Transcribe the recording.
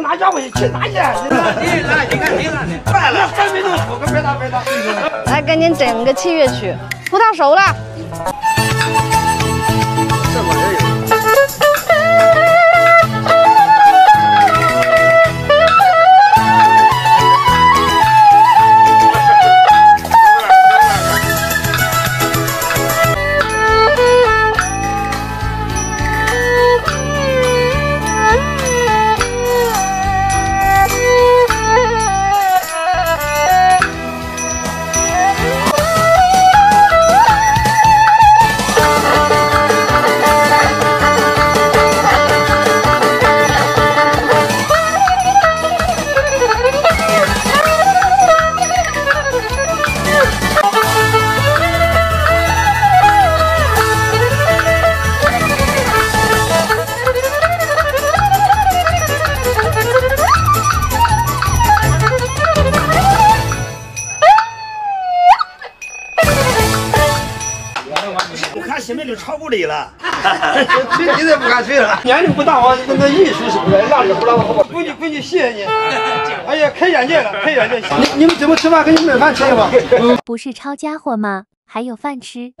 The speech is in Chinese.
拿家伙去拿去，你拿你看你拿的，快了，还没弄熟，可别打别打。来，给您整个器乐曲，葡萄熟了。我看新梅就超过里了，去 你都不敢吹了。年龄不大，我那那艺术什么的，让着不让我。闺女闺女，谢谢你。哎呀，开眼界了，开眼界。你你们怎么吃饭？给你们买饭吃去吧。不是抄家伙吗？还有饭吃。